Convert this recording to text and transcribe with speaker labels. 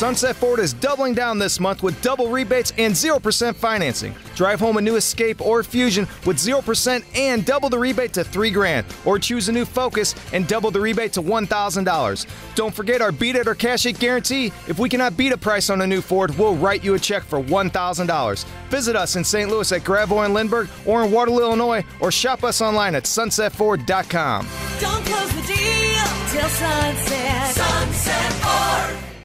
Speaker 1: Sunset Ford is doubling down this month with double rebates and 0% financing. Drive home a new Escape or Fusion with 0% and double the rebate to 3 grand or choose a new Focus and double the rebate to $1,000. Don't forget our beat it or cash it guarantee. If we cannot beat a price on a new Ford, we'll write you a check for $1,000. Visit us in St. Louis at Gravois and Lindbergh or in Waterloo, Illinois or shop us online at sunsetford.com.
Speaker 2: Don't close the deal till sunset. Sunset